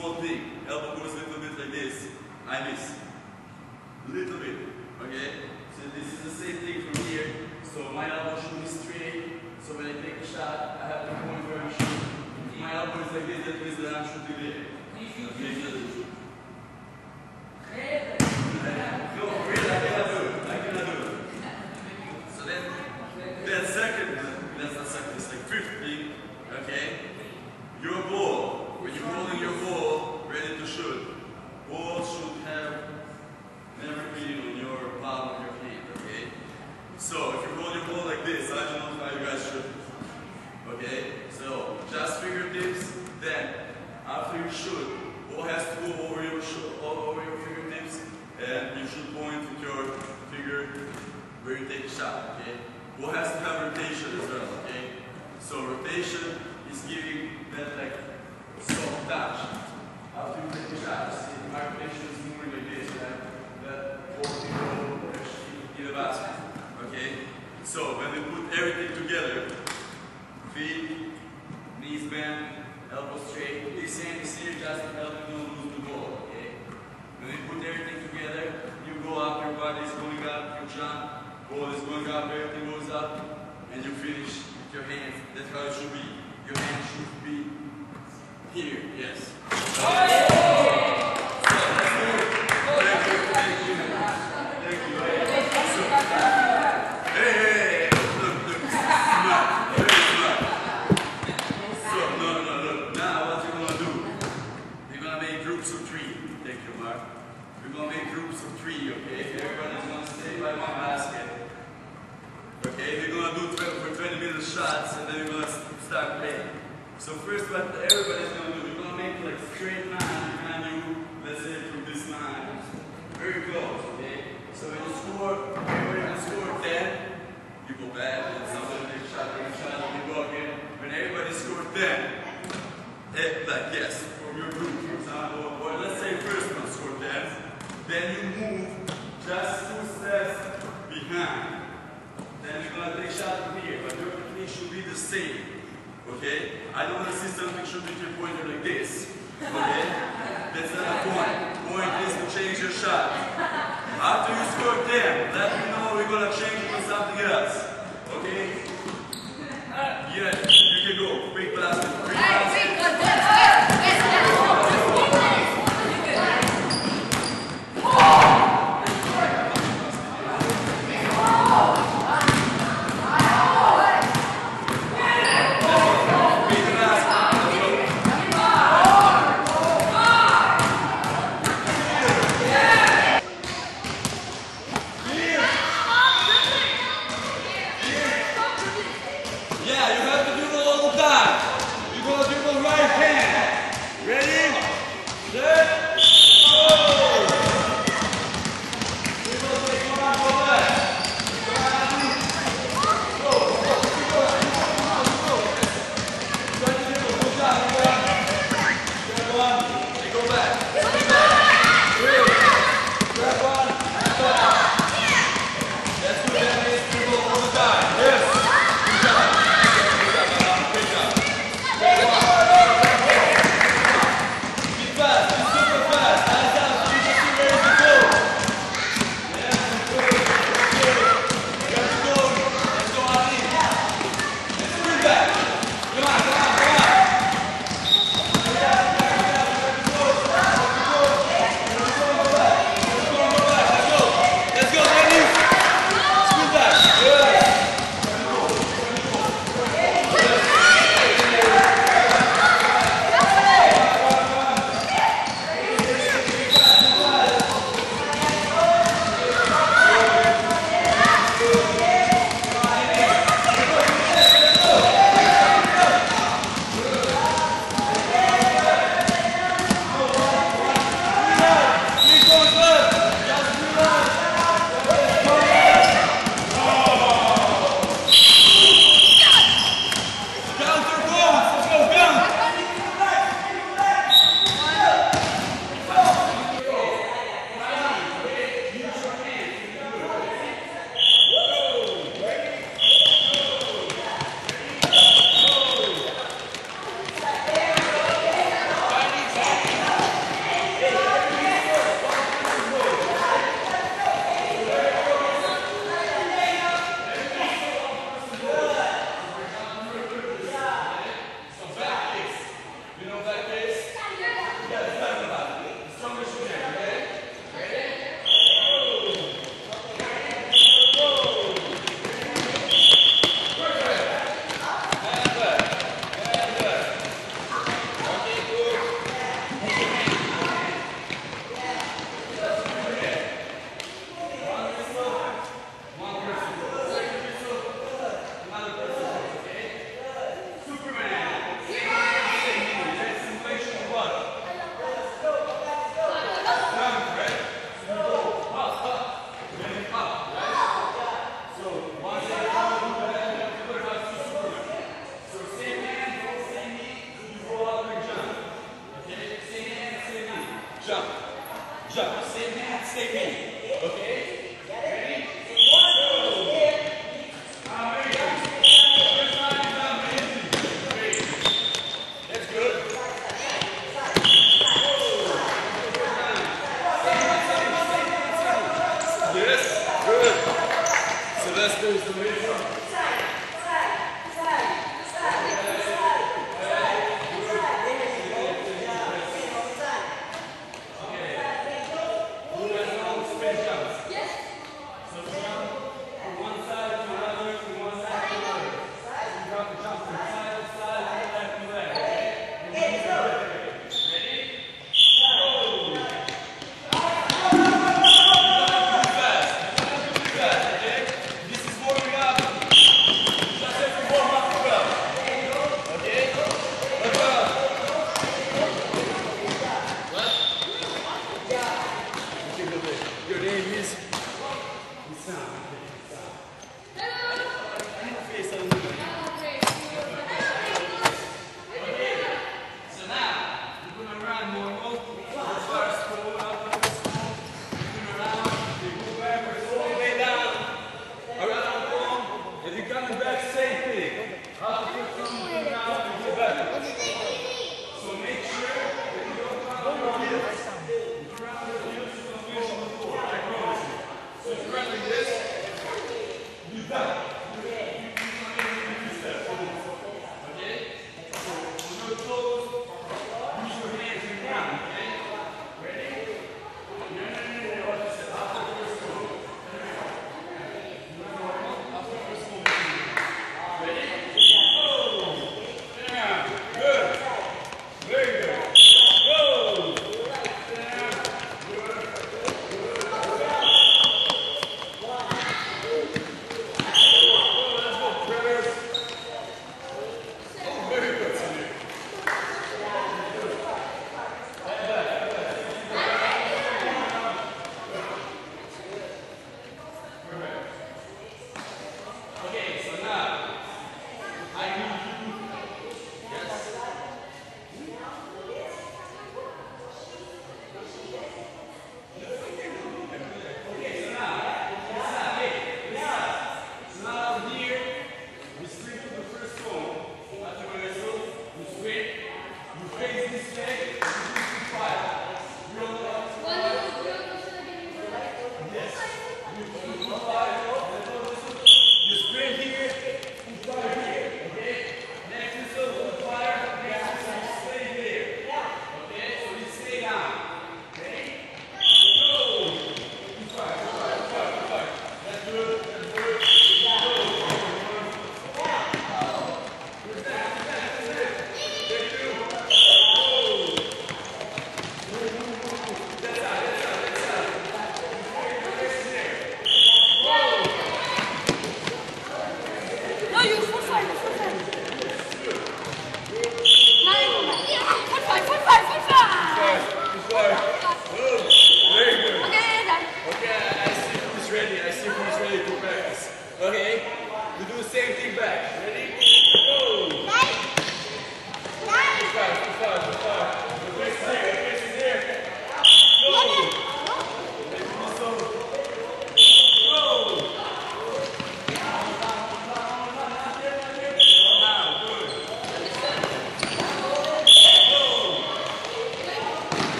small thing. Elbow goes a little bit like this. I miss. Little bit. Okay? So this is the same thing from here. So my elbow should be straight. So when I take a shot, I have to point where I'm shooting. If my elbow is like this, that means that I'm shooting there. Okay? same series just help you lose the ball, okay? When you put everything together, you go up, your body is going up, you jump, ball is going up, everything goes up, and you finish with your hands. That's how it should be. Your hands should be here, yes. Then you move just two steps behind. Then you're gonna take shot here, but your technique should be the same. Okay? I don't wanna see something should be your pointer like this. Okay? That's not the point. Point is to change your shot. After you score them, let me know we're gonna change it to something else. Okay? Yes, you can go. Big plastic.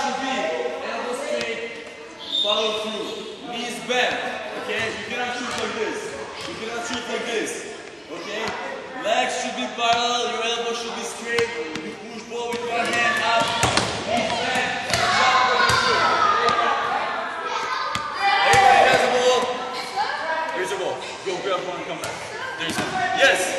Should be elbows straight, follow through. knees bent. Okay, you got shoot for this. You got shoot it this. Okay? Legs should be parallel. Your elbow should be straight. You push ball with one hand up, knees bent. Shot follow through. Everybody has a ball. Here's your ball. Go grab one, come back. There's one. Yes.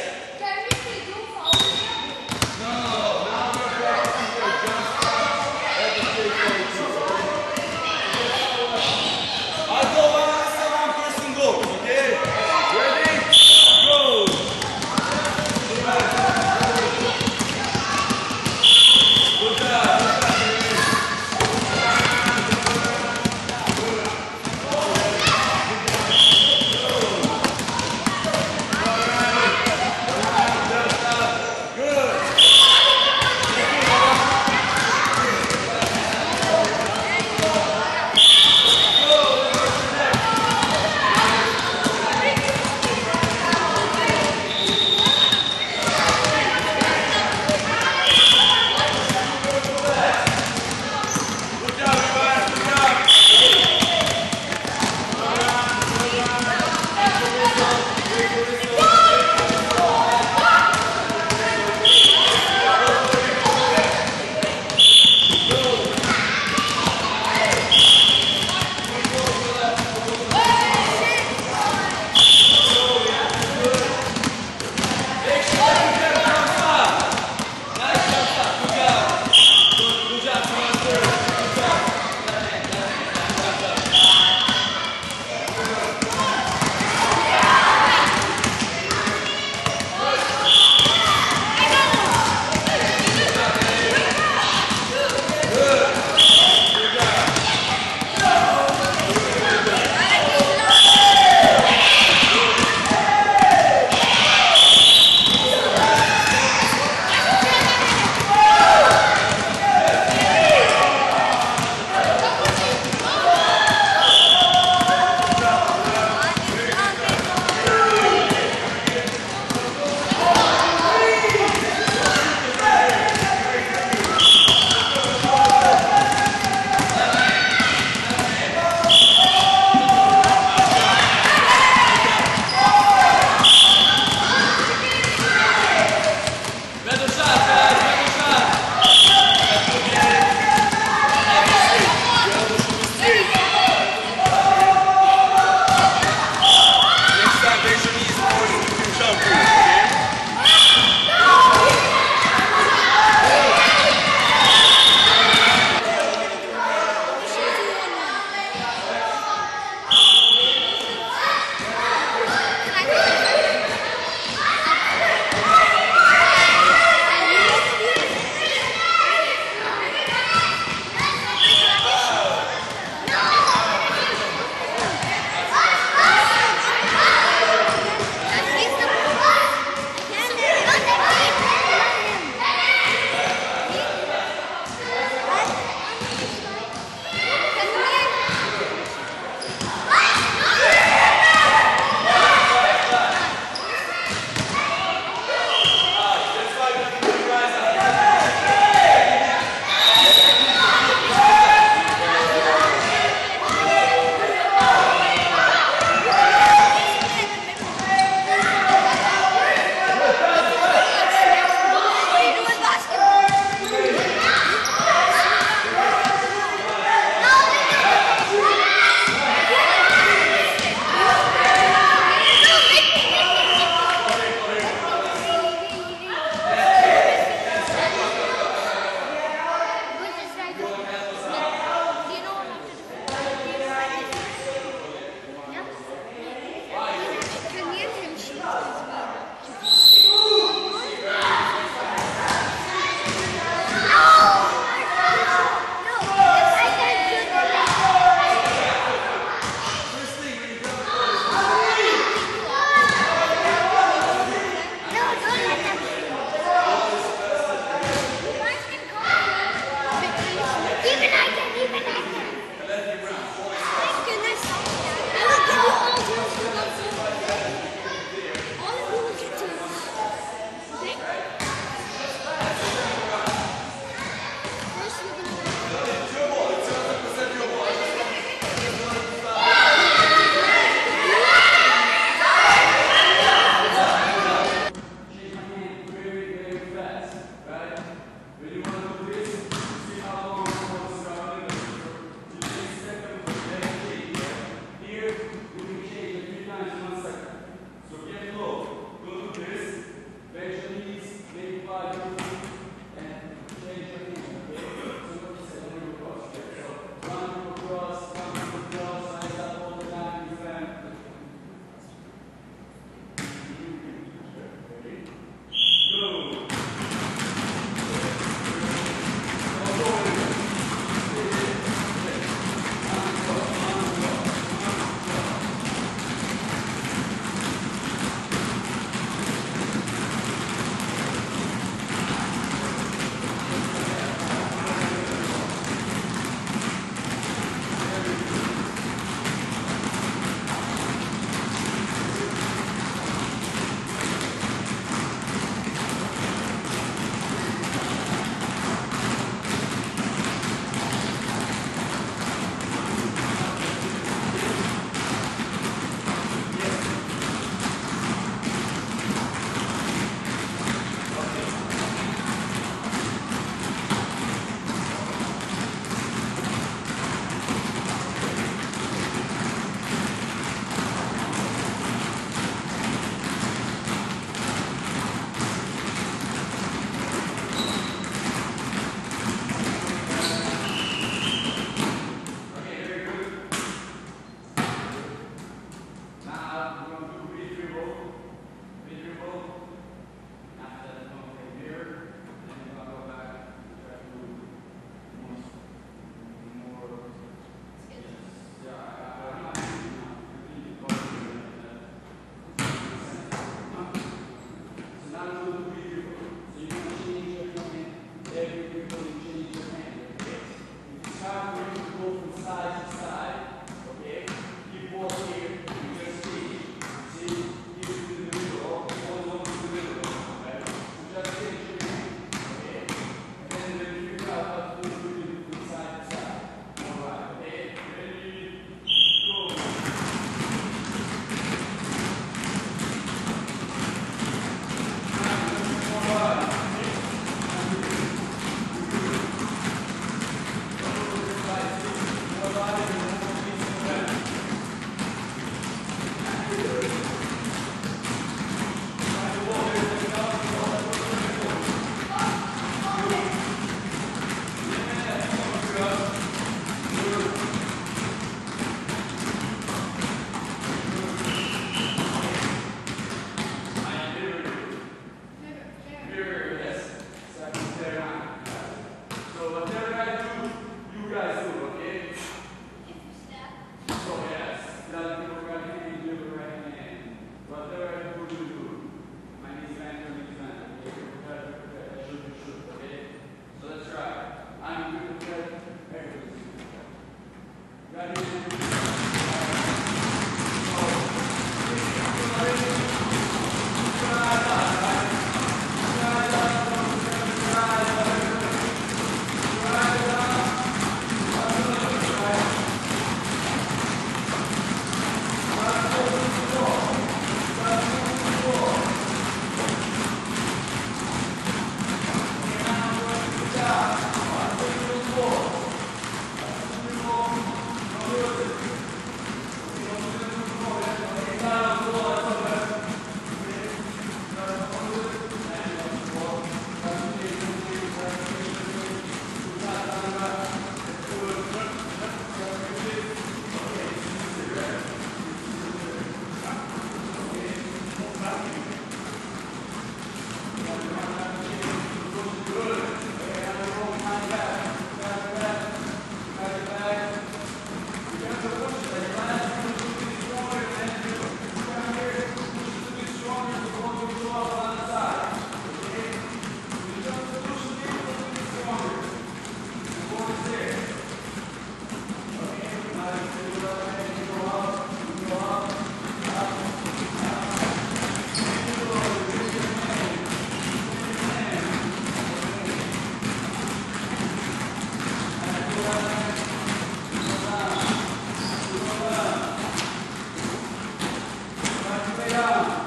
Good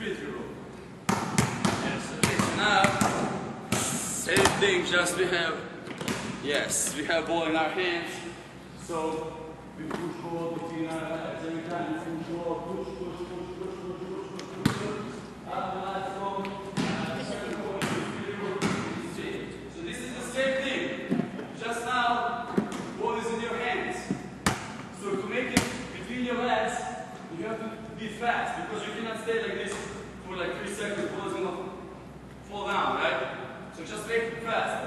Yes. Now, same thing, just we have, yes, we have ball in our hands. So, we push ball between our hands every time we push ball, push, push, push, push, push, push, push, push, push. Up, last ball, uh, Just wait first.